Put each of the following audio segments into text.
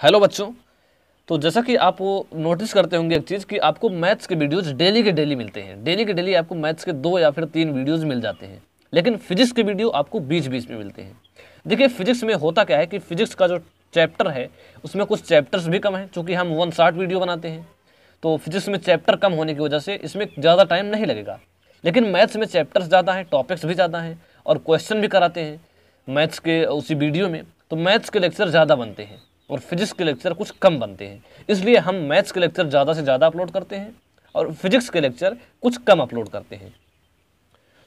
Hello बच्चों। तो जैसा कि आप वो नोटिस करते होंगे एक चीज़ कि आपको मैथ्स के वीडियोज़ डेली के डेली मिलते हैं। डेली के डेली आपको मैथ्स के दो या फिर तीन वीडियोज़ मिल जाते हैं। लेकिन फिजिक्स के वीडियो आपको बीच बीच में मिलते हैं। देखिए फिजिक्स में होता क्या है कि फिजिक्स का जो चैप्टर है, उसमें कुछ चैप्टर्स भी कम हैं, चूँकि हम वन शार्ट वीडियो बनाते हैं। तो फिजिक्स में चैप्टर कम होने की वजह से इसमें ज़्यादा टाइम नहीं लगेगा। लेकिन मैथ्स में चैप्टर्स ज़्यादा हैं टॉपिक्स भी ज़्यादा हैं और क्वेश्चन भी कराते हैं मैथ्स के उसी वीडियो में। तो मैथ्स के लेक्चर ज़्यादा बनते हैं। और फिजिक्स के लेक्चर कुछ कम बनते हैं। इसलिए हम मैथ्स के लेक्चर ज़्यादा से ज़्यादा अपलोड करते हैं और फिजिक्स के लेक्चर कुछ कम अपलोड करते हैं।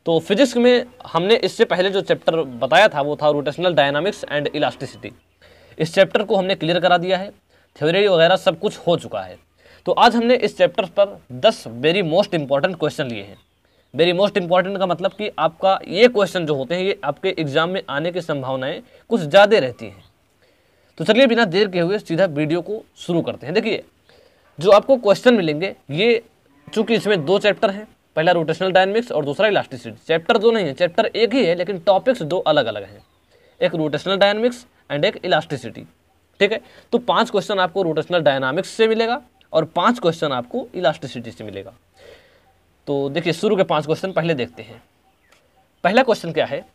तो फिजिक्स में हमने इससे पहले जो चैप्टर बताया था, वो था रोटेशनल डायनामिक्स एंड इलास्टिसिटी इस चैप्टर को हमने क्लियर करा दिया है। थ्योरी वगैरह सब कुछ हो चुका है। तो आज हमने इस चैप्टर पर 10 वेरी मोस्ट इंपॉर्टेंट क्वेश्चन लिए हैं। वेरी मोस्ट इंपॉर्टेंट का मतलब कि आपका ये क्वेश्चन जो होते हैं, ये आपके एग्ज़ाम में आने की संभावनाएँ कुछ ज़्यादा रहती हैं। तो चलिए बिना देर के हुए सीधा वीडियो को शुरू करते हैं। देखिए, जो आपको क्वेश्चन मिलेंगे, ये चूँकि इसमें दो चैप्टर हैं, पहला रोटेशनल डायनमिक्स और दूसरा इलास्टिसिटी चैप्टर दो नहीं है चैप्टर एक ही है, लेकिन टॉपिक्स दो अलग अलग हैं। एक रोटेशनल डायनमिक्स एंड एक इलास्टिसिटी ठीक है? तो पाँच क्वेश्चन आपको रोटेशनल डायनामिक्स से मिलेगा और पाँच क्वेश्चन आपको इलास्टिसिटी से मिलेगा। तो देखिए, शुरू के पाँच क्वेश्चन पहले देखते हैं। पहला क्वेश्चन क्या है?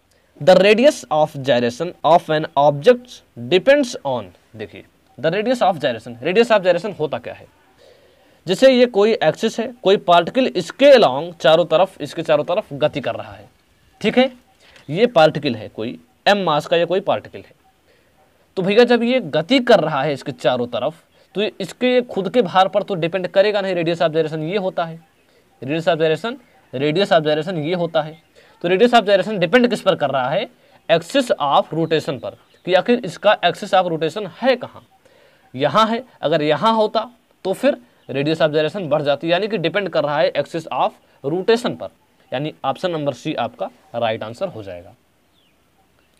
The radius of gyration of an object depends on देखिए the radius of gyration radius of gyration होता क्या है? जैसे ये कोई एक्सिस है, कोई पार्टिकल इसके अलॉन्ग चारों तरफ़, इसके चारों तरफ़ गति कर रहा है। ठीक है? ये पार्टिकल है कोई एम मास का या कोई पार्टिकल है। तो भैया, जब ये गति कर रहा है इसके चारों तरफ़ तो इसके खुद के भार पर तो डिपेंड करेगा नहीं रेडियस ऑफ़ जायरेशन ये होता है। Radius of gyration radius of gyration ये होता है। तो रेडियस ऑफ़ जायरेशन डिपेंड किस पर कर रहा है? एक्सिस ऑफ़ रोटेशन पर। कि आखिर इसका एक्सिस ऑफ़ रोटेशन है कहाँ? यहाँ है। अगर यहाँ होता तो फिर रेडियस ऑफ़ जायरेशन बढ़ जाती। यानी कि डिपेंड कर रहा है एक्सिस ऑफ़ रोटेशन पर। यानी ऑप्शन नंबर सी आपका राइट आंसर हो जाएगा।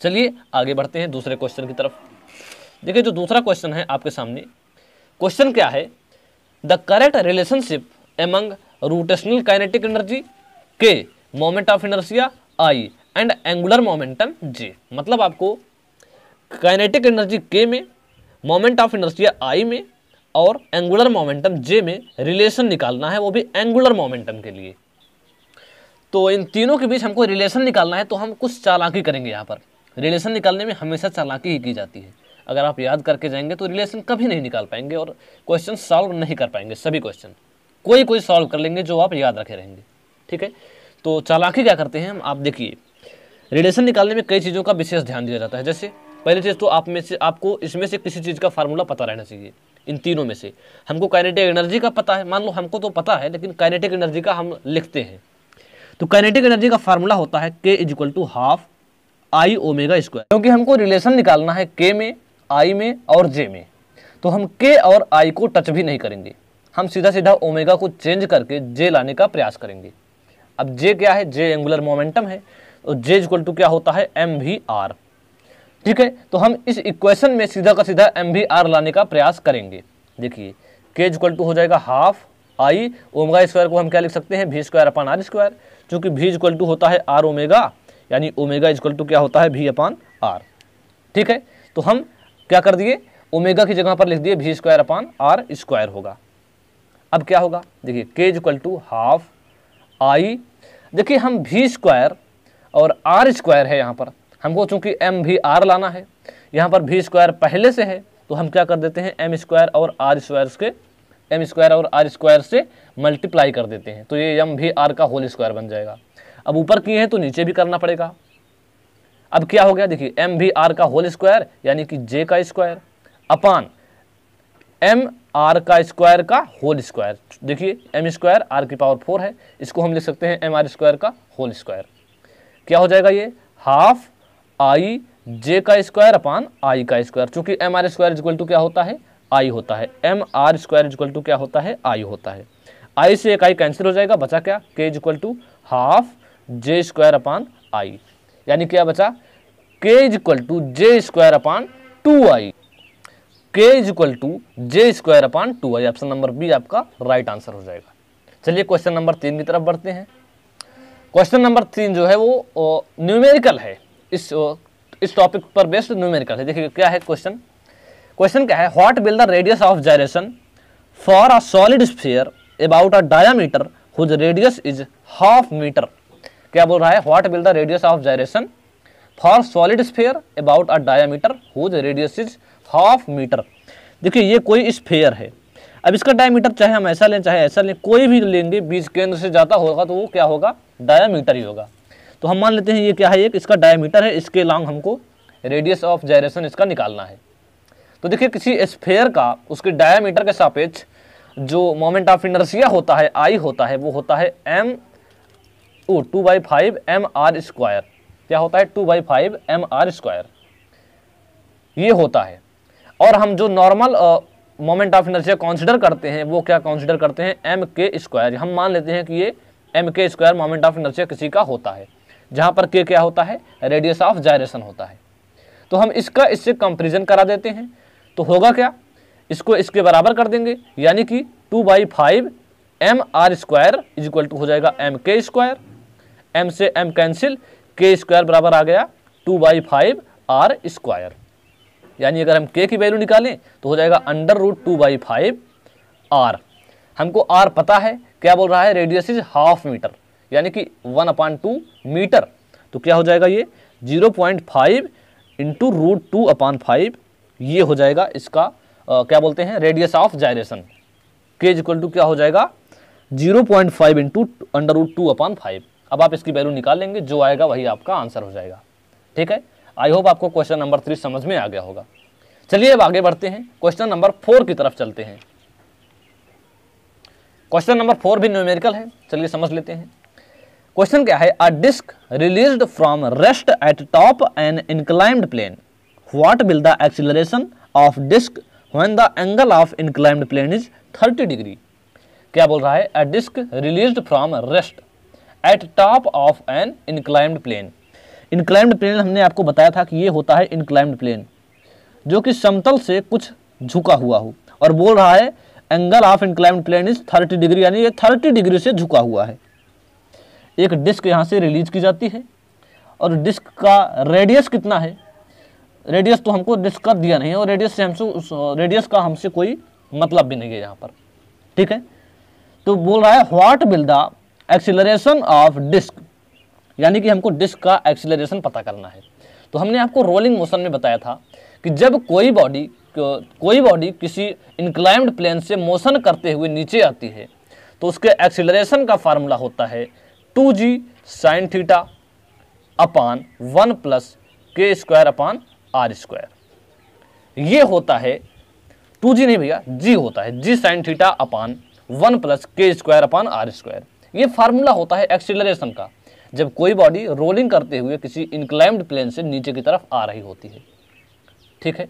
चलिए, आगे बढ़ते हैं दूसरे क्वेश्चन की तरफ़। देखिए, जो दूसरा क्वेश्चन है आपके सामने। क्वेश्चन क्या है? The correct relationship among rotational kinetic energy K moment of inertia I and angular momentum J. मतलब आपको काइनेटिक एनर्जी के में, मोमेंट ऑफ़ इनर्सिया आई में और एंगुलर मोमेंटम जे में रिलेशन निकालना है, वो भी एंगुलर मोमेंटम के लिए। तो इन तीनों के बीच हमको रिलेशन निकालना है तो हम कुछ चालाकी करेंगे यहाँ पर। रिलेशन निकालने में हमेशा चालाकी ही की जाती है। अगर आप याद करके जाएँगे तो रिलेशन कभी नहीं निकाल पाएँगे और क्वेश्चन सॉल्व नहीं कर पाएँगे, सभी क्वेश्चन। कोई कोई सॉल्व कर लेंगे जो आप याद रखे रहेंगे। ठीक है? तो चालाकी क्या करते हैं आप देखिए रिलेशन निकालने में कई चीज़ों का विशेष ध्यान दिया जाता है। जैसे, पहली चीज़ तो आप में से, आपको इसमें से किसी चीज़ का फार्मूला पता रहना चाहिए, इन तीनों में से। हमको काइनेटिक एनर्जी का पता है, मान लो हमको तो पता है, लेकिन काइनेटिक एनर्जी का हम लिखते हैं। तो काइनेटिक एनर्जी का फार्मूला होता है K is equal to half I omega square क्योंकि हमको रिलेशन निकालना है के में आई में और जे में। तो हम के और आई को टच भी नहीं करेंगे। हम सीधा सीधा ओमेगा को चेंज करके जे लाने का प्रयास करेंगे। अब जे क्या है? जे एंगुलर मोमेंटम है। तो जे इक्वल टू क्या होता है? एम वी आर ठीक है? तो हम इस इक्वेशन में सीधा का सीधा एम वी आर लाने का प्रयास करेंगे। देखिए के इक्वल टू हो जाएगा हाफ़ आई ओमेगा स्क्वायर को हम क्या लिख सकते हैं? भी स्क्वायर अपान आर स्क्वायर क्योंकि भी इक्वल टू होता है आर ओमेगा यानी ओमेगा इक्वल टू क्या होता है? भी अपान आर ठीक है? तो हम क्या कर दिए? ओमेगा की जगह पर लिख दिए भी स्क्वायर अपान आर स्क्वायर होगा। अब क्या होगा? देखिए के इक्वल टू हाफ़ आई देखिए, हम भी स्क्वायर और आर स्क्वायर है यहाँ पर। हमको चूँकि एम भी आर लाना है, यहाँ पर भी स्क्वायर पहले से है तो हम क्या कर देते हैं एम स्क्वायर और आर स्क्वायर के एम स्क्वायर और आर स्क्वायर से मल्टीप्लाई कर देते हैं। तो ये एम भी आर का होल स्क्वायर बन जाएगा। अब ऊपर किए हैं तो नीचे भी करना पड़ेगा। अब क्या हो गया, देखिए एम भी आर का होल स्क्वायर यानी कि जे का स्क्वायर अपान एम आर का स्क्वायर का होल स्क्वायर देखिए एम स्क्वायर आर की पावर फोर है, इसको हम लिख सकते हैं एम आर स्क्वायर का होल स्क्वायर क्या हो जाएगा ये? हाफ़ आई जे का स्क्वायर अपान आई का स्क्वायर चूँकि M R square equal to क्या होता है? आई होता है. M R square equal to क्या होता है? आई होता है. आई से एक आई कैंसिल हो जाएगा, बचा क्या? K is equal to half J square upon I यानी क्या बचा? K is equal to J square upon two I K is equal to J square upon two I option number B आपका right answer हो जाएगा। चलिए question number तीन की तरफ़ बढ़ते हैं। क्वेश्चन नंबर तीन जो है वो न्यूमेरिकल है। इस ओ, इस टॉपिक पर बेस्ड न्यूमेरिकल है। देखिए क्या है क्वेश्चन क्वेश्चन क्या है? What will the radius of gyration for a solid sphere about a diameter whose radius is half metre क्या बोल रहा है? What will the radius of gyration for solid sphere about a diameter whose radius is half metre देखिए, ये कोई sphere है। अब इसका डायमीटर चाहे हम ऐसा लें, चाहे ऐसा लें, कोई भी लेंगे बीज केंद्र से ज़्यादा होगा तो वो क्या होगा? डायामीटर ही होगा। तो हम मान लेते हैं, ये क्या है एक? इसका डायमीटर है, इसके लॉन्ग हमको रेडियस ऑफ़ जायरेशन इसका निकालना है। तो देखिए, किसी स्फेयर का, उसके डायामीटर के सापेक्ष जो मोमेंट ऑफ़ इनर्सिया होता है आई होता है, वो होता है M O two by five M R square क्या होता है? Two by five M R square ये होता है। और हम जो normal moment of inertia consider करते हैं, वो क्या कंसिडर करते हैं? एम के स्क्वायर हम मान लेते हैं कि ये M K square moment of inertia किसी का होता है, जहाँ पर के क्या होता है? रेडियस ऑफ़ जायरेशन होता है। तो हम इसका इससे कंपेरिजन करा देते हैं। तो होगा क्या? इसको इसके बराबर कर देंगे, यानी कि two by five M R square is equal to हो जाएगा एम के स्क्वायर एम से एम कैंसिल के स्क्वायर बराबर आ गया two by five R square यानी अगर हम के की वैल्यू निकालें तो हो जाएगा under root two by five R हमको आर पता है क्या बोल रहा है? रेडियस इज़ हाफ़ मीटर यानी कि वन अपान टू मीटर तो क्या हो जाएगा ये? Zero point five into root two upon five ये हो जाएगा इसका आ, क्या बोलते हैं? Radius of gyration k is equal two क्या हो जाएगा? Zero point five into under root two upon five अब आप इसकी वैल्यू निकाल लेंगे जो आएगा वही आपका आंसर हो जाएगा। ठीक है? आई होप आपको क्वेश्चन नंबर थ्री समझ में आ गया होगा। चलिए अब आगे बढ़ते हैं। क्वेश्चन नंबर फोर की तरफ़ चलते हैं। क्वेश्चन नंबर फोर भी न्यूमेरिकल है। चलिए समझ लेते हैं। क्वेश्चन क्या है? A disc released from rest at top an inclined plane what will the acceleration of disc when the angle of inclined plane is 30 degree क्या बोल रहा है? A disc released from rest at top of an inclined plane inclined plane हमने आपको बताया था कि ये होता है इंक्लाइम्ड प्लेन जो कि समतल से कुछ झुका हुआ हो। और बोल रहा है angle of inclined plane is 30 degree यानी ये 30 डिग्री से झुका हुआ है। एक डिस्क यहाँ से रिलीज़ की जाती है, और डिस्क का रेडियस कितना है? रेडियस तो हमको डिस्क का दिया नहीं है, और रेडियस से हमसे रेडियस का हमसे कोई मतलब भी नहीं है यहाँ पर। ठीक है? तो बोल रहा है what will the acceleration of disc यानी कि हमको डिस्क का एक्सीलरेशन पता करना है। तो हमने आपको रोलिंग मोशन में बताया था कि जब कोई बॉडी कोई बॉडी किसी इंक्लाइम्ड प्लेन से मोशन करते हुए नीचे आती है तो उसके एक्सीलरेशन का फार्मूला होता है two G sine theta upon one plus K square upon R square ये होता है टू जी नहीं भैया जी होता है। G sine theta upon one plus K square upon R square ये फार्मूला होता है एक्सीलरेशन का। जब कोई बॉडी रोलिंग करते हुए किसी इंक्लाइम्ड प्लेन से नीचे की तरफ़ आ रही होती है। ठीक है?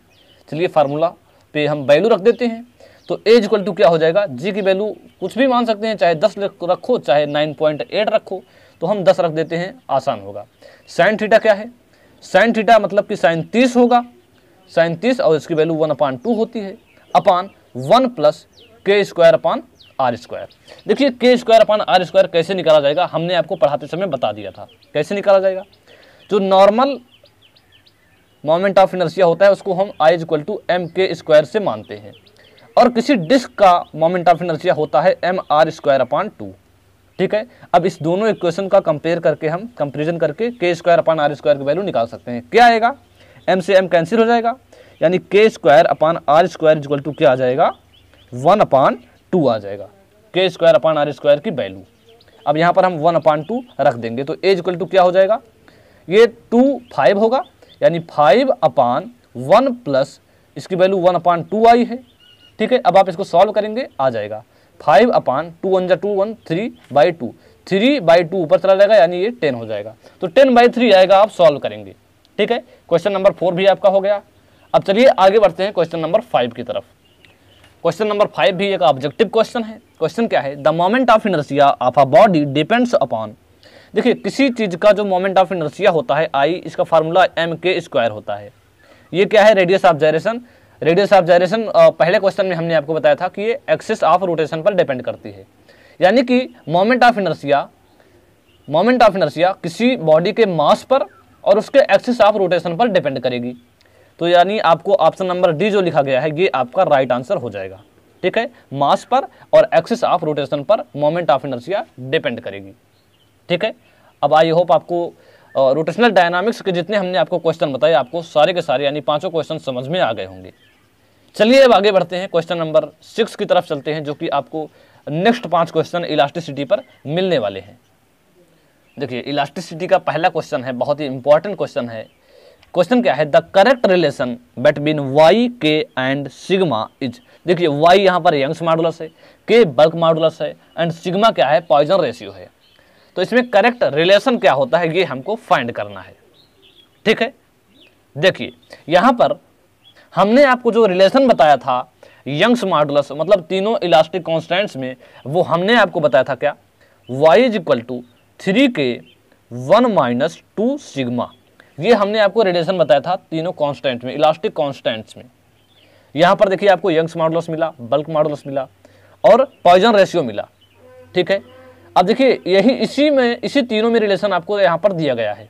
चलिए फार्मूला पे हम वैल्यू रख देते हैं। तो एज इक्वल टू क्या हो जाएगा? जी की वैल्यू कुछ भी मान सकते हैं, चाहे दस रखो चाहे नाइन पॉइंट एट रखो तो हम दस रख देते हैं, आसान होगा। साइन थीटा क्या है? साइन थीटा मतलब कि साइन तीस होगा। साइन तीस और इसकी वैल्यू वन अपान टू होती है। Upon one plus K square upon R square देखिए K square upon are square कैसे निकाला जाएगा? हमने आपको पढ़ाते समय बता दिया था। कैसे निकाला जाएगा? जो नॉर्मल मोमेंट ऑफ़ इनर्सिया होता है, उसको हम I equal to M K square से मानते हैं। और किसी डिस्क का मोमेंट ऑफ़ इनर्सिया होता है M R square upon two ठीक है? अब इस दोनों इक्वेशन का कंपेयर करके हम कंपेरिजन करके K square upon R square की वैल्यू निकाल सकते हैं। क्या आएगा? एम से एम कैंसिल हो जाएगा। यानी K square upon R square equal to क्या आ जाएगा? वन अपान टू आ जाएगा। K square upon R square की वैल्यू अब यहाँ पर हम वन अपान टू रख देंगे तो एज इक्वल टू क्या हो जाएगा? ये टू फाइव होगा, यानी फाइव अपान वन प्लस इसकी वैल्यू वन अपान टू आई है। ठीक है, अब आप इसको सॉल्व करेंगे, आ जाएगा। फाइव अपान टू वन जा two one three by two three by two ऊपर चला जाएगा, यानी ये टेन हो जाएगा। तो टेन बाई थ्री आएगा, आप सॉल्व करेंगे। ठीक है क्वेश्चन नंबर फोर भी आपका हो गया। अब चलिए आगे बढ़ते हैं क्वेश्चन नंबर फाइव की तरफ़। क्वेश्चन नंबर फाइव भी एक ऑब्जेक्टिव क्वेश्चन है। क्वेश्चन क्या है? The moment of inertia of a body depends upon देखिए, किसी चीज़ का जो मोमेंट ऑफ़ इनर्सिया होता है आई इसका फार्मूला एम के स्क्वायर होता है। ये क्या है? Radius of gyration radius of gyration पहले क्वेश्चन में हमने आपको बताया था कि ये एक्सिस ऑफ़ रोटेशन पर डिपेंड करती है। यानी कि moment of inertia moment of inertia किसी बॉडी के मास पर और उसके एक्सिस ऑफ़ रोटेशन पर डिपेंड करेगी। तो यानी आपको ऑप्शन नंबर डी जो लिखा गया है, ये आपका राइट आंसर हो जाएगा। ठीक है? मास पर और एक्सिस ऑफ़ रोटेशन पर मोमेंट ऑफ़ इनर्सिया डिपेंड करेगी। ठीक है? अब आई होप आपको रोटेशनल डायनामिक्स के जितने हमने आपको क्वेश्चन बताए, आपको सारे के सारे, यानी पाँचों क्वेश्चन समझ में आ गए होंगे। चलिए अब आगे बढ़ते हैं। क्वेश्चन नंबर सिक्स की तरफ़ चलते हैं, जो कि आपको नेक्स्ट पाँच क्वेश्चन इलास्टिसिटी पर मिलने वाले हैं। देखिए इलास्टिसिटी का पहला क्वेश्चन है, बहुत ही इंपॉर्टेंट क्वेश्चन है। क्वेश्चन क्या है? The correct relation between Y K and sigma is देखिए वाई यहाँ पर यंग्स मॉडुलस है के बल्क मॉडुलस है एंड सिग्मा क्या है? पॉइजन रेशियो है। तो इसमें करेक्ट रिलेशन क्या होता है? ये हमको फाइंड करना है। ठीक है? देखिए, यहाँ पर हमने आपको जो रिलेशन बताया था, यंग्स मॉडुलस मतलब तीनों इलास्टिक कॉन्स्टेंट्स में, वो हमने आपको बताया था क्या? y is equal to three K one minus two sigma ये हमने आपको रिलेशन बताया था तीनों कॉन्स्टेंट में इलास्टिक कॉन्स्टेंट्स में। यहाँ पर देखिए आपको यंग्स मॉडुलस मिला बल्क मॉडुलस मिला और पॉइजन रेशियो मिला, ठीक है? अब देखिए, यही इसी में, इसी तीनों में रिलेशन आपको यहाँ पर दिया गया है।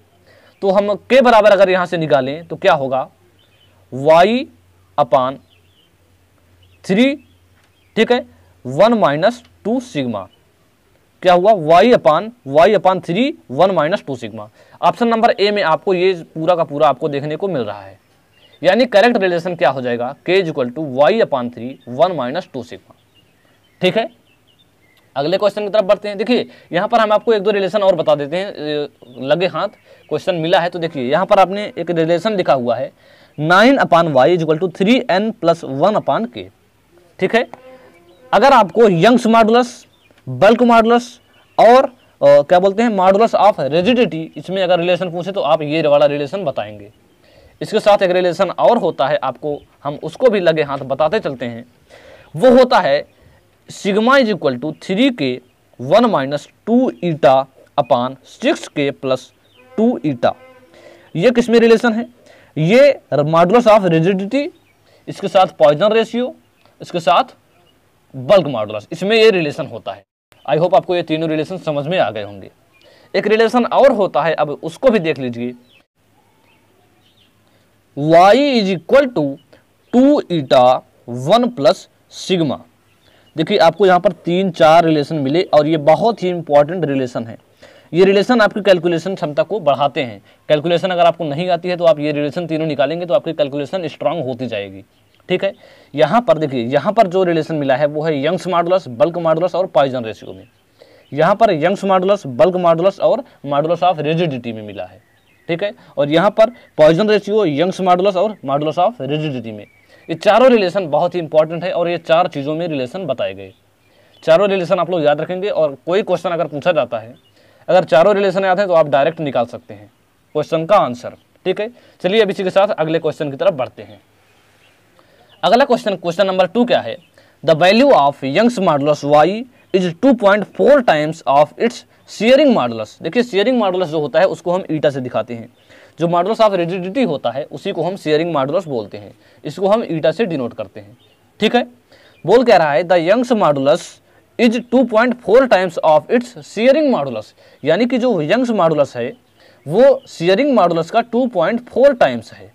तो हम के बराबर अगर यहाँ से निकालें तो क्या होगा? वाई अपान थ्री ठीक है? वन माइनस टू सिग्मा क्या हुआ? Y upon Y upon three one minus two sigma option number A में आपको ये पूरा का पूरा आपको देखने को मिल रहा है। यानी करेक्ट रिलेशन क्या हो जाएगा? K is equal to Y upon three one minus two sigma ठीक है? अगले क्वेश्चन की तरफ़ बढ़ते हैं। देखिए, यहाँ पर हम आपको एक दो रिलेशन और बता देते हैं। लगे हाथ। क्वेश्चन मिला है तो देखिए, यहाँ पर आपने एक रिलेशन लिखा हुआ है। Nine upon Y is equal to three N plus one upon K ठीक है? अगर आपको यंग्स मॉडुलस बल्क मॉडुलस और आ, क्या बोलते हैं मॉडुलस ऑफ़ रेजिडिटी इसमें अगर रिलेशन पूछे तो आप ये वाला रिलेशन बताएँगे। इसके साथ एक रिलेशन और होता है आपको हम उसको भी लगे हाथ बताते चलते हैं। वो होता है sigma is equal to three K one minus two eta upon six K plus two eta ये किसमें रिलेशन है? ये मॉडुलस ऑफ़ रिजिडिटी इसके साथ पॉइजन रेशियो इसके साथ बल्क मॉडुलस इसमें ये रिलेशन होता है। आई होप आपको ये तीनों रिलेशन समझ में आ गए होंगे। एक रिलेशन और होता है, अब उसको भी देख लीजिए। y is equal to two eta one plus sigma देखिए, आपको यहाँ पर तीन चार रिलेशन मिले और ये बहुत ही इंपॉर्टेंट रिलेशन है। ये रिलेशन आपकी कैलकुलेशन क्षमता को बढ़ाते हैं। कैलकुलेशन अगर आपको नहीं आती है तो आप ये रिलेशन तीनों निकालेंगे तो आपकी कैलकुलेशन स्ट्रांग होती जाएगी। ठीक है? यहाँ पर देखिए, यहाँ पर जो रिलेशन मिला है, वो है यंग्स मॉडुलस बल्क मॉडुलस और पॉइजन रेशियो में। यहाँ पर यंग्स मॉडुलस बल्क मॉडुलस और मॉडुलस ऑफ़ रिजिडिटी में मिला है। ठीक है? और यहाँ पर पॉइजन रेशियो यंग्स मॉडुलस और मॉडुलस ऑफ़ रिजिडिटी में। ये चारों रिलेशन बहुत ही इंपॉर्टेंट है और ये चार चीज़ों में रिलेशन बताए गए। चारों रिलेशन आप लोग याद रखेंगे और कोई क्वेश्चन अगर पूछा जाता है, अगर चारों रिलेशन याद है तो आप डायरेक्ट निकाल सकते हैं। क्वेश्चन का आंसर ठीक है? चलिए अब इसी के साथ अगले क्वेश्चन की तरफ़ बढ़ते हैं। अगला क्वेश्चन क्वेश्चन नंबर टू क्या है? The value of Young's modulus Y is 2.4 times of its shearing modulus देखिए शेयरिंग मॉडुलस जो होता है, उसको हम ईटा से दिखाते हैं। जो मॉडुलस ऑफ़ रिजिडिटी होता है, उसी को हम शेयरिंग मॉडुलस बोलते हैं। इसको हम ईटा से डिनोट करते हैं। ठीक है? बोल कह रहा है? The Young's modulus is 2.4 times of its shearing modulus यानी कि जो यंग्स मॉडुलस है, वो शेयरिंग मॉडुलस का 2.4 टाइम्स है।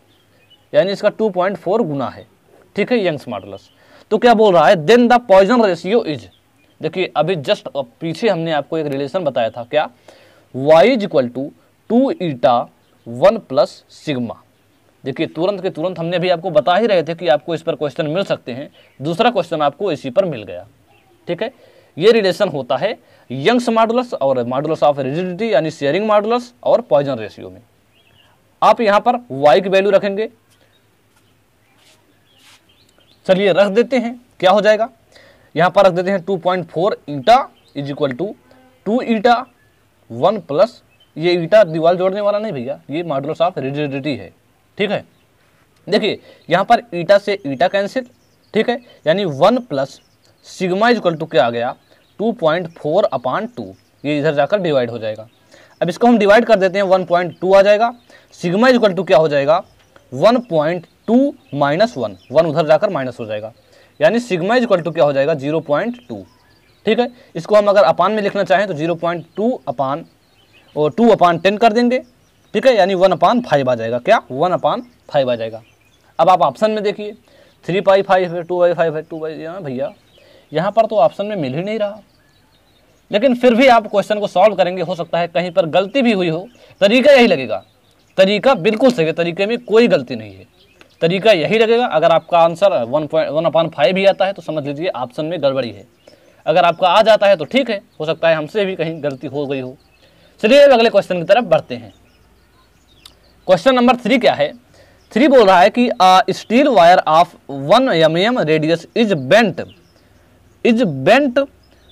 यानी इसका 2.4 गुना है। ठीक है यंग्स मॉडुलस तो क्या बोल रहा है? Then the Poisson ratio is देखिए, अभी जस्ट पीछे हमने आपको एक रिलेशन बताया था, क्या? Y is equal to two eta one plus sigma देखिए, तुरंत के तुरंत हमने भी आपको बता ही रहे थे कि आपको इस पर क्वेश्चन मिल सकते हैं। दूसरा क्वेश्चन आपको इसी पर मिल गया। ठीक है? ये रिलेशन होता है यंग्स मॉडुलस और मॉडुलस ऑफ़ रिजिडिटी यानी शेयरिंग मॉडुलस और पॉइजन रेशियो में। आप यहाँ पर वाई की वैल्यू रखेंगे। चलिए रख देते हैं, क्या हो जाएगा? यहाँ पर रख देते हैं 2.4 point four eta is equal to two eta one plus ये ईटा दीवार जोड़ने वाला नहीं भैया, ये मॉडुलस ऑफ़ रिजिडिटी है, ठीक है? देखिए, यहाँ पर ईटा से ईटा कैंसिल ठीक है? यानी one plus sigma is equal to क्या आ गया? Two point four upon two ये इधर जाकर डिवाइड हो जाएगा। अब इसको हम डिवाइड कर देते हैं वन पॉइंट टू आ जाएगा सिग्मा इज़ इक्वल टू क्या हो जाएगा? One point two minus one one उधर जाकर माइनस हो जाएगा। यानी सिग्मा इज़ इक्वल टू क्या हो जाएगा? Zero point two. ठीक है? इसको हम अगर अपान में लिखना चाहें तो ज़ीरो पॉइंट टू अपान और टू अपान टेन कर देंगे। ठीक है? यानी वन अपान फाइव आ जाएगा। क्या? वन अपान फाइव आ जाएगा। अब आप ऑप्शन में देखिए। थ्री बाई फाइव है, टू बाई फाइव है, टू बाई भैया। यहाँ पर तो ऑप्शन में मिल ही नहीं रहा। लेकिन फिर भी आप क्वेश्चन को सॉल्व करेंगे। हो सकता है कहीं पर गलती भी हुई हो। तरीका यही लगेगा। तरीका बिल्कुल सही है। तरीके में कोई गलती नहीं है। तरीका यही लगेगा अगर आपका answer one point, one upon five ही आता है तो समझ लीजिए ऑप्शन में गड़बड़ी है। अगर आपका आ जाता है तो ठीक है, हो सकता है हमसे भी कहीं गलती हो गई हो। चलिए अब अगले क्वेश्चन की तरफ़ बढ़ते हैं। क्वेश्चन नंबर थ्री क्या है? थ्री बोल रहा है कि steel wire of one M M radius is bent is bent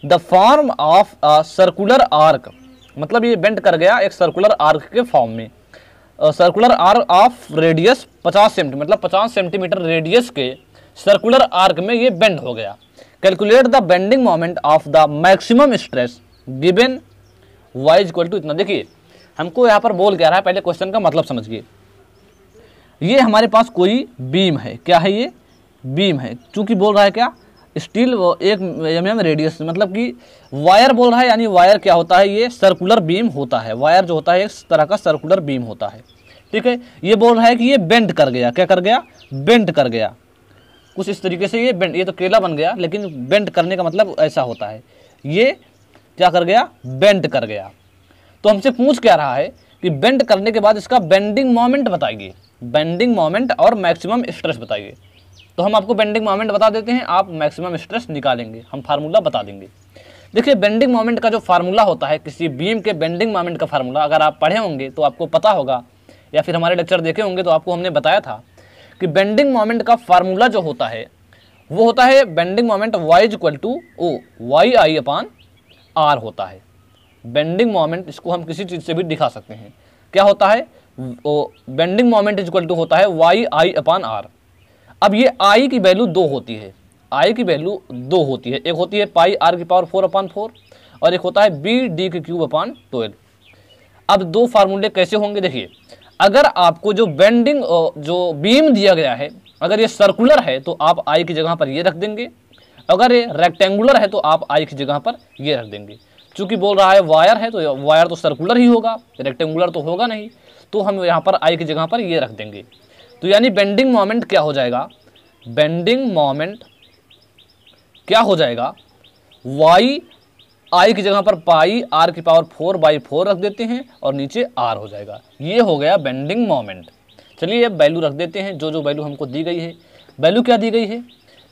the form of circular arc मतलब ये बेंट कर गया एक सर्कुलर आर्क के फॉर्म में। Circular arc of radius 50 centimetre मतलब 50 सेंटीमीटर रेडियस के सर्कुलर आर्क में ये बेंड हो गया। Calculate the bending moment of the maximum stress given Y equal to इतना। देखिए, हमको यहाँ पर बोल क्या रहा है? पहले क्वेश्चन का मतलब समझिए। ये हमारे पास कोई बीम है। क्या है ये? बीम है। चूँकि बोल रहा है क्या? स्टील एक एम एम रेडियस मतलब कि वायर बोल रहा है, यानी वायर क्या होता है? ये सर्कुलर बीम होता है। वायर जो होता है, इस तरह का सर्कुलर बीम होता है। ठीक है? ये बोल रहा है कि ये बेंड कर गया। क्या कर गया? बेंड कर गया। कुछ इस तरीके से ये बेंड ये तो केला बन गया, लेकिन बेंड करने का मतलब ऐसा होता है। ये क्या कर गया? बेंड कर गया। तो हमसे पूछ क्या रहा है कि बेंड करने के बाद इसका बेंडिंग मोमेंट बताइए। बेंडिंग मोमेंट और मैक्सिमम स्ट्रेस बताइए। तो हम आपको बेंडिंग मोमेंट बता देते हैं, आप मैक्सिमम स्ट्रेस निकालेंगे, हम फार्मूला बता देंगे। देखिए बेंडिंग मोमेंट का जो फार्मूला होता है, किसी बीम के बेंडिंग मोमेंट का फार्मूला अगर आप पढ़े होंगे तो आपको पता होगा, या फिर हमारे लेक्चर देखे होंगे तो आपको हमने बताया था, कि बेंडिंग मोमेंट का फार्मूला जो होता है, वो होता है bending moment Y equal to O Y I upon R होता है। बेंडिंग मोमेंट इसको हम किसी चीज़ से भी दिखा सकते हैं। क्या होता है? Bending moment is equal to होता है वाई आई अपान आर अब ये आई की वैल्यू दो होती है। आई की वैल्यू दो होती है। एक होती है पाई आर की पावर फोर अपान फोर और एक होता है बी डी की क्यूब अपान ट्वेल्व अब दो फार्मूले कैसे होंगे देखिए। अगर आपको जो बेंडिंग जो बीम दिया गया है, अगर ये सर्कुलर है तो आप आई की जगह पर ये रख देंगे। अगर ये रेक्टेंगुलर है तो आप आई की जगह पर ये रख देंगे। चूँकि बोल रहा है वायर है तो वायर तो सर्कुलर ही होगा। रेक्टेंगुलर तो होगा नहीं। तो हम यहाँ पर आई की जगह पर ये रख देंगे। तो यानी बेंडिंग मोमेंट क्या हो जाएगा? बेंडिंग मोमेंट क्या हो जाएगा? वाई आई की जगह पर पाई आर की पावर फोर बाई फोर रख देते हैं और नीचे आर हो जाएगा। ये हो गया बेंडिंग मोमेंट चलिए अब वैल्यू रख देते हैं। जो जो वैल्यू हमको दी गई है। वैल्यू क्या दी गई है?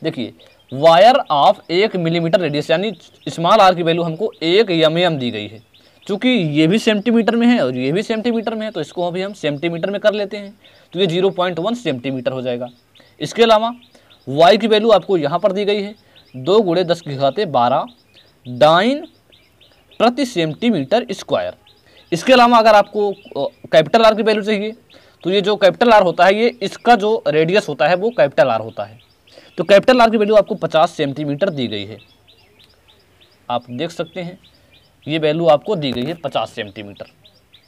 देखिए वायर ऑफ़ एक मिलीमीटर रेडियस यानी स्मॉल आर की वैल्यू हमको एक एम एम दी गई है। चूँकि ये भी सेंटीमीटर में है और ये भी सेंटीमीटर में है तो इसको अभी हम सेंटीमीटर में कर लेते हैं। तो ये ज़ीरो पॉइंट वन सेंटीमीटर हो जाएगा। इसके अलावा वाई की वैल्यू आपको यहाँ पर दी गई है। दो गुड़े दस की खाते बारह डाइन प्रति सेंटीमीटर स्क्वायर इसके अलावा अगर आपको कैपिटल आर की वैल्यू चाहिए तो ये जो कैपिटल आर होता है, ये इसका जो रेडियस होता है, वो कैपिटल आर होता है। तो कैपिटल आर की वैल्यू आपको 50 सेंटीमीटर दी गई है। आप देख सकते हैं, ये वैल्यू आपको दी गई है 50 सेंटीमीटर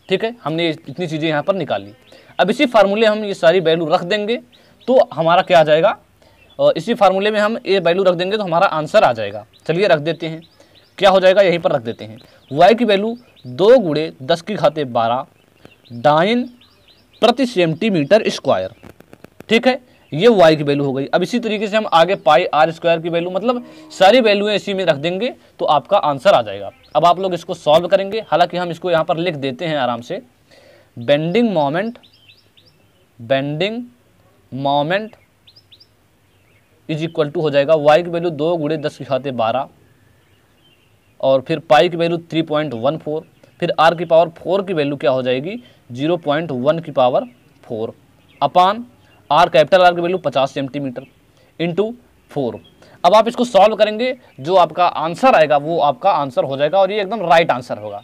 ठीक है, हमने इतनी चीज़ें यहाँ पर निकाली अब इसी फार्मूले हम ये सारी वैल्यू रख देंगे तो हमारा क्या आ जाएगा? और इसी फार्मूले में हम ये वैल्यू रख देंगे तो हमारा आंसर आ जाएगा। चलिए रख देते हैं। क्या हो जाएगा? यहीं पर रख देते हैं। वाई की वैल्यू दो गुड़े दस की खाते बारह डाइन प्रति सेंटीमीटर स्क्वायर ठीक है? ये वाई की वैल्यू हो गई। अब इसी तरीके से हम आगे पाई आर स्क्वायर की वैल्यू मतलब सारी वैल्यू इसी में रख देंगे तो आपका आंसर आ जाएगा। अब आप लोग इसको सॉल्व करेंगे। हालाँकि हम इसको यहाँ पर लिख देते हैं आराम से। Bending moment bending moment is equal to हो जाएगा वाई की वैल्यू दो गुड़े दस की खाते बारह और फिर पाई की value three point one four फिर आर की पावर फोर की वैल्यू क्या हो जाएगी? ज़ीरो पॉइंट वन की power four upon R capital R की वैल्यू पचास सेंटीमीटर इंटू फोर अब आप इसको सॉल्व करेंगे, जो आपका आंसर आएगा, वो आपका आंसर हो जाएगा और ये एकदम राइट आंसर होगा।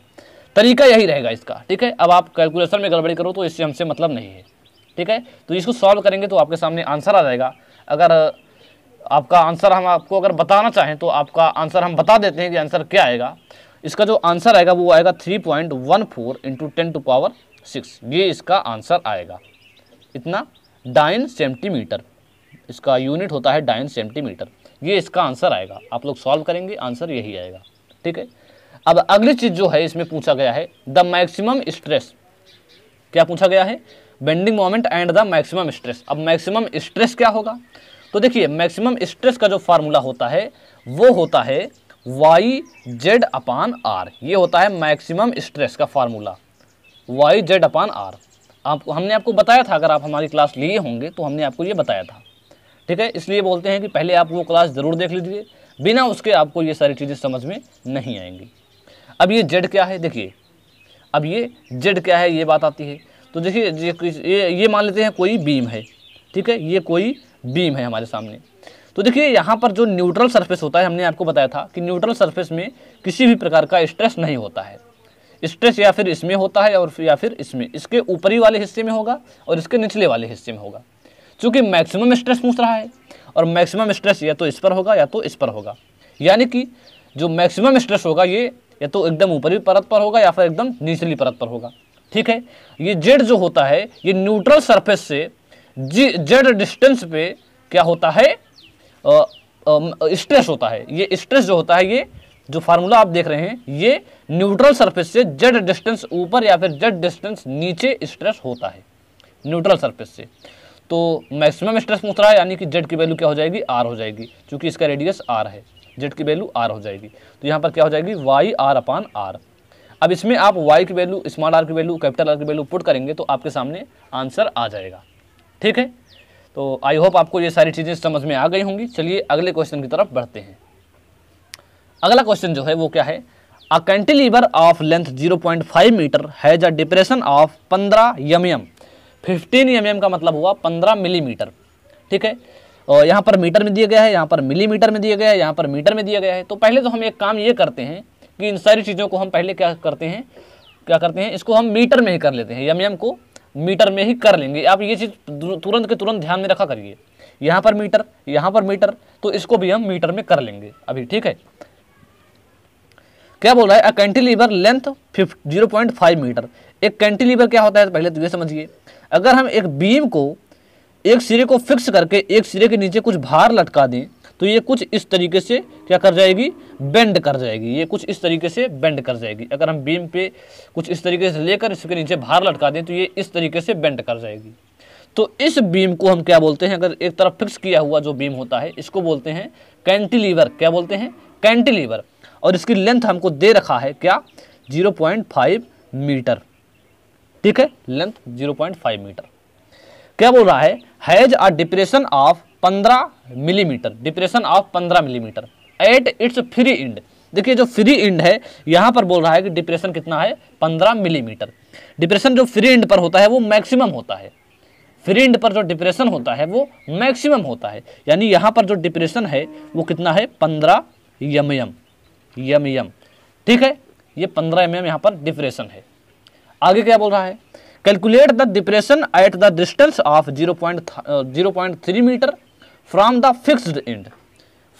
तरीका यही रहेगा इसका, ठीक है? अब आप कैलकुलेशन में गड़बड़ी करो तो इससे हमसे मतलब नहीं है। ठीक है? तो इसको सॉल्व करेंगे तो आपके सामने आंसर आ जाएगा। अगर आपका आंसर हम आपको अगर बताना चाहें तो आपका आंसर हम बता देते हैं कि आंसर क्या आएगा। इसका जो आंसर आएगा वो आएगा three point one four into ten to power six ये इसका आंसर आएगा। इतना डाइन सेंटीमीटर इसका यूनिट होता है डाइन सेंटीमीटर ये इसका आंसर आएगा। आप लोग सॉल्व करेंगे आंसर यही आएगा। ठीक है? अब अगली चीज़ जो है, इसमें पूछा गया है द मैक्सिमम स्ट्रेस क्या पूछा गया है? Bending moment and the maximum stress. अब मैक्सिमम स्ट्रेस क्या होगा? तो देखिए, मैक्सिमम स्ट्रेस का जो फार्मूला होता है, वो होता है वाई जेड अपान आर ये होता है मैक्सिमम स्ट्रेस का formula. Y Z upon R आपको हमने आपको बताया था, अगर आप हमारी क्लास लिए होंगे तो हमने आपको ये बताया था। ठीक है? इसलिए बोलते हैं कि पहले आप वो क्लास ज़रूर देख लीजिए। बिना उसके आपको ये सारी चीज़ें समझ में नहीं आएँगी। अब ये जेड क्या है? देखिए, अब ये जेड क्या है? ये बात आती है। तो देखिए, ये ये मान लेते हैं कोई बीम है, ठीक है? ये कोई बीम है हमारे सामने। तो देखिए, यहाँ पर जो न्यूट्रल सरफेस होता है, हमने आपको बताया था कि न्यूट्रल सरफेस में किसी भी प्रकार का स्ट्रेस नहीं होता है। स्ट्रेस या फिर इसमें होता है और या फिर इसमें। इसके ऊपरी वाले हिस्से में होगा और इसके निचले वाले हिस्से में होगा। चूँकि मैक्सिमम स्ट्रेस पूछ रहा है और मैक्सिमम स्ट्रेस या तो इस पर होगा या तो इस पर होगा। यानी कि जो मैक्सिमम स्ट्रेस होगा ये या तो एकदम ऊपरी परत पर होगा या फिर एकदम निचली परत पर होगा। ठीक है? ये जेड जो होता है, ये न्यूट्रल सरफेस से जेड डिस्टेंस पे क्या होता है? स्ट्रेस होता है। ये स्ट्रेस जो होता है, ये जो फार्मूला आप देख रहे हैं, ये न्यूट्रल सरफेस से जेड डिस्टेंस ऊपर या फिर जेड डिस्टेंस नीचे स्ट्रेस होता है। न्यूट्रल सरफेस से। तो मैक्सिमम स्ट्रेस पूछ रहा है, यानी कि जेड की वैल्यू क्या हो जाएगी? आर हो जाएगी, क्योंकि इसका रेडियस आर है। जेड की वैल्यू आर हो जाएगी। तो यहाँ पर क्या हो जाएगी? वाई आर अपान आर अब इसमें आप वाई की वैल्यू स्मॉल आर की वैल्यू कैपिटल आर की वैल्यू पुट करेंगे तो आपके सामने आंसर आ जाएगा। ठीक है? तो आई होप आपको ये सारी चीज़ें समझ में आ गई होंगी। चलिए अगले क्वेश्चन की तरफ़ बढ़ते हैं। अगला क्वेश्चन जो है वो क्या है? A cantilever of length 0.5 metre has a depression of 15 M M fifteen M का मतलब हुआ 15 मिलीमीटर ठीक है? और यहाँ पर मीटर में दिया गया है, यहाँ पर मिलीमीटर में दिया गया है, यहाँ पर मीटर में दिया गया है। तो पहले तो हम एक काम ये करते हैं कि इन सारी चीज़ों को हम पहले क्या करते हैं, क्या करते हैं, इसको हम मीटर में ही कर लेते हैं एम एम को मीटर में ही कर लेंगे। आप ये चीज़ तुरंत के तुरंत ध्यान में रखा करिए। यहाँ पर मीटर, यहाँ पर मीटर तो इसको भी हम मीटर में कर लेंगे अभी, ठीक है? क्या बोल रहा है? A cantilever length zero point five metre एक कैंटिलीवर क्या होता है? पहले तो ये समझिए। अगर हम एक बीम को, एक सिरे को फिक्स करके एक सिरे के नीचे कुछ भार लटका दें तो ये कुछ इस तरीके से क्या कर जाएगी? बेंड कर जाएगी। ये कुछ इस तरीके से बेंड कर जाएगी। अगर हम बीम पे कुछ इस तरीके से लेकर इसके नीचे भार लटका दें तो ये इस तरीके से बेंड कर जाएगी। तो इस बीम को हम क्या बोलते हैं? अगर एक तरफ़ फिक्स किया हुआ जो बीम होता है, इसको बोलते हैं कैंटिलीवर क्या बोलते हैं? कैंटिलीवर और इसकी लेंथ हमको दे रखा है क्या? 0.5 मीटर ठीक है? लेंथ 0.5 मीटर क्या बोल रहा है? Has a depression of 15 millimetre, depression of 15 millimetre. At, its free end देखिए, जो फ्री इंड है, यहाँ पर बोल रहा है कि डिप्रेशन कितना है? 15 मिलीमीटर। डिप्रेशन जो फ्री इंड पर होता है, वो मैक्सिमम होता है। फ्री इंड पर जो डिप्रेशन होता है, वो मैक्सिमम होता है। यानी यहाँ पर जो डिप्रेशन है, वो कितना है? 15 यम यम यम यम ठीक है? ये 15 एम एम यहाँ पर डिप्रेशन है। आगे क्या बोल रहा है? Calculate the depression at the distance of zero point zero point three metre from the fixed end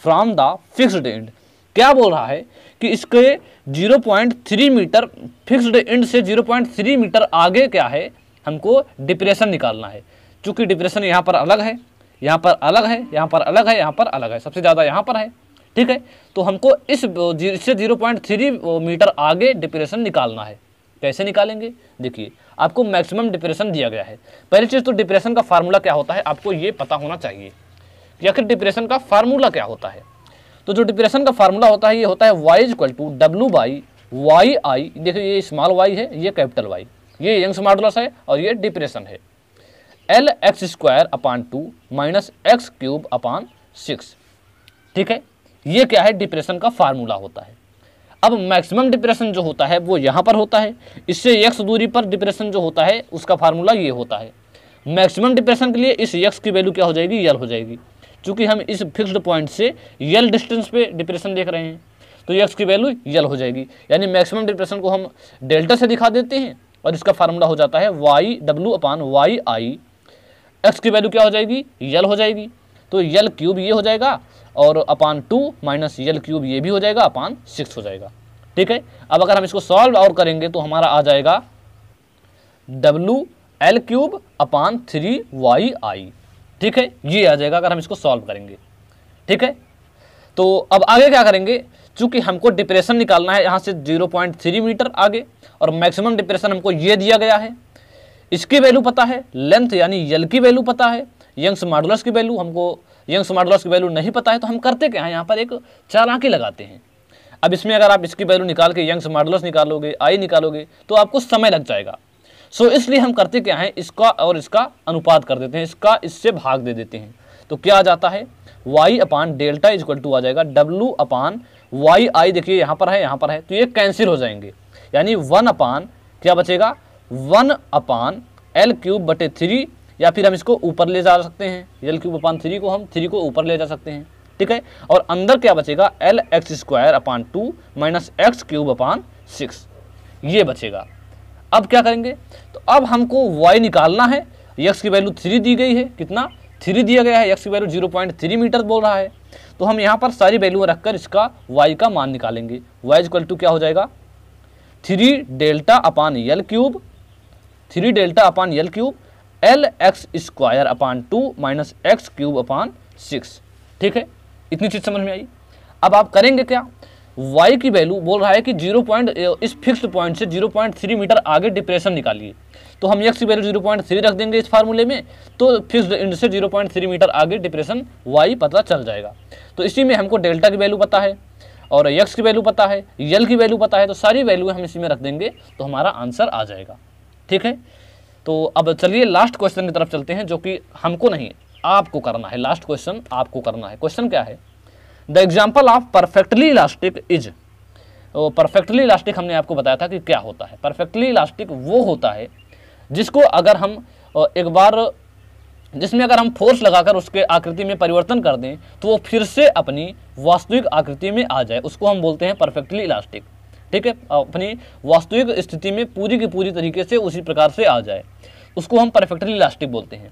from the fixed end क्या बोल रहा है कि इसके 0.3 मीटर फिक्स्ड एंड से 0.3 मीटर आगे क्या है? हमको डिप्रेशन निकालना है। चूँकि डिप्रेशन यहाँ पर अलग है, यहाँ पर अलग है, यहाँ पर अलग है, यहाँ पर अलग है। सबसे ज़्यादा यहाँ पर है। ठीक है? तो हमको इस इससे ज़ीरो पॉइंट थ्री मीटर आगे डिप्रेशन निकालना है। कैसे निकालेंगे? देखिए, आपको मैक्सिमम डिप्रेशन दिया गया है। पहली चीज़ तो डिप्रेशन का फार्मूला क्या होता है? आपको ये पता होना चाहिए। कि आखिर डिप्रेशन का फार्मूला क्या होता है? तो जो डिप्रेशन का फार्मूला होता है, ये होता है Y equal to W by Y I देखिए, ये स्मॉल वाई है, ये कैपिटल वाई ये यंग्स मॉडुलस है और ये डिप्रेशन है। L X square upon two minus X cube upon six ठीक है? ये क्या है? डिप्रेशन का फार्मूला होता है। अब मैक्सिमम डिप्रेशन जो होता है, वो यहाँ पर होता है। इससे यक्स दूरी पर डिप्रेशन जो होता है, उसका फार्मूला ये होता है। मैक्सिमम डिप्रेशन के लिए इस यक्स की वैल्यू क्या हो जाएगी? यल हो जाएगी। चूँकि हम इस फिक्स्ड पॉइंट से यल डिस्टेंस पे डिप्रेशन देख रहे हैं तो यक्स की वैल्यू यल हो जाएगी। यानी मैक्सिमम डिप्रेशन को हम डेल्टा से दिखा देते हैं और इसका फार्मूला हो जाता है Y W upon Y I X की वैल्यू क्या हो जाएगी? यल हो जाएगी। तो यल क्यूब ये हो जाएगा और upon two minus L cube ये भी हो जाएगा अपान सिक्स हो जाएगा। ठीक है? अब अगर हम इसको सॉल्व और करेंगे तो हमारा आ जाएगा W L cube upon three Y I ठीक है? ये आ जाएगा अगर हम इसको सॉल्व करेंगे। ठीक है? तो अब आगे क्या करेंगे? चूँकि हमको डिप्रेशन निकालना है, यहाँ से 0.3 मीटर आगे, और मैक्सिमम डिप्रेशन हमको ये दिया गया है। इसकी वैल्यू पता है? लेंथ यानी यल की वैल्यू पता है। यंग्स मॉडुलस की वैल्यू हमको यंग्स मॉडुलस की वैल्यू नहीं पता है तो हम करते क्या है? यहाँ पर एक चार आँखें लगाते हैं। अब इसमें अगर आप इसकी वैल्यू निकाल के यंग्स मॉडुलस निकालोगे आई निकालोगे तो आपको समय लग जाएगा। सो इसलिए हम करते क्या है? इसका और इसका अनुपात कर देते हैं। इसका इससे भाग दे देते हैं। तो क्या आ जाता है? Y upon delta equal to आ जाएगा। डब्लू अपान वाई आई देखिए, यहाँ पर है, यहाँ पर है। तो ये कैंसिल हो जाएँगे। यानी वन अपान क्या बचेगा? वन अपान एल क्यूब बटे थ्री या फिर हम इसको ऊपर ले जा सकते हैं। एल क्यूब अपान थ्री को हम थ्री को ऊपर ले जा सकते हैं। ठीक है? और अंदर क्या बचेगा? L X square upon two minus X cube upon six ये बचेगा। अब क्या करेंगे? तो अब हमको वाई निकालना है। यक्स की वैल्यू थ्री दी गई है। कितना? थ्री दिया गया है। यक्स की value zero point three metre बोल रहा है। तो हम यहाँ पर सारी वैल्यू रखकर इसका वाई का मान निकालेंगे। वाई इक्वल टू क्या हो जाएगा? Three delta upon L cube three delta upon L cube L X square upon two minus X cube upon six ठीक है? इतनी चीज़ समझ में आई? अब आप करेंगे क्या? Y की वैल्यू बोल रहा है कि ज़ीरो पॉइंट इस फिक्स्ड पॉइंट से ज़ीरो पॉइंट थ्री मीटर आगे डिप्रेशन निकालिए। तो हम एक्स की वैल्यू ज़ीरो पॉइंट थ्री रख देंगे इस फार्मूले में तो फिक्स्ड इंड से ज़ीरो पॉइंट थ्री मीटर आगे डिप्रेशन वाई पता चल जाएगा। तो इसी में हमको डेल्टा की वैल्यू पता है और यक्स की वैल्यू पता है यल की वैल्यू पता है तो सारी वैल्यू हम इसी में रख देंगे तो हमारा आंसर आ जाएगा। ठीक है? तो अब चलिए लास्ट क्वेश्चन की तरफ़ चलते हैं, जो कि हमको नहीं, आपको करना है। लास्ट क्वेश्चन आपको करना है। क्वेश्चन क्या है? The example of perfectly elastic is perfectly elastic हमने आपको बताया था कि क्या होता है। परफेक्टली इलास्टिक वो होता है, जिसको अगर हम एक बार, जिसमें अगर हम फोर्स लगाकर उसके आकृति में परिवर्तन कर दें तो वो फिर से अपनी वास्तविक आकृति में आ जाए। उसको हम बोलते हैं परफेक्टली इलास्टिक ठीक है? अपनी वास्तविक स्थिति में पूरी की पूरी तरीके से उसी प्रकार से आ जाए। उसको हम परफेक्टली इलास्टिक बोलते हैं।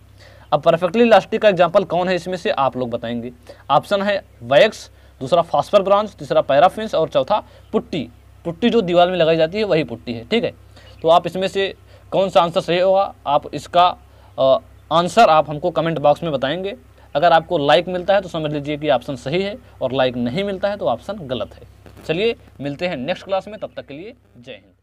अब परफेक्टली इलास्टिक का एग्ज़ाम्पल कौन है, इसमें से आप लोग बताएँगे। ऑप्शन है वैक्स दूसरा फास्फर ब्रांच तीसरा पैराफिन्स और चौथा पुट्टी पुट्टी जो दीवार में लगाई जाती है, वही पुट्टी है, ठीक है? तो आप इसमें से कौन सा आंसर सही होगा? आप इसका आंसर आप हमको कमेंट बॉक्स में बताएँगे। अगर आपको लाइक मिलता है तो समझ लीजिए कि ऑप्शन सही है और लाइक नहीं मिलता है तो ऑप्शन गलत है। चलिए, मिलते हैं नेक्स्ट क्लास में, तब तक के लिए जय हिंद।